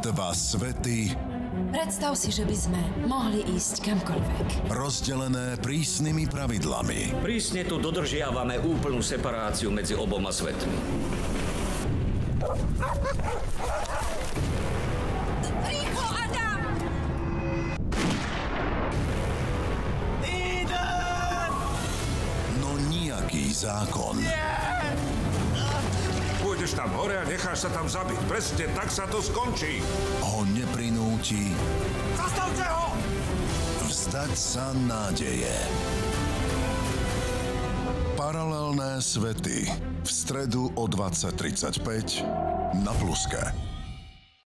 Dva svety Predstav si, že by sme mohli ísť kamkoľvek. rozdelené prísnymi pravidlami. Prísne tu dodržiavame úplnú separáciu medzi oboma svetmi. Rýchlo, Adam! No nejaký zákon Pôjdeš tam hore a necháš sa tam zabiť. Presne tak sa to skončí. ho neprinúti Zastavte ho! vzdať sa nádeje. Paralelné svety v stredu o 20.35 na Pluske.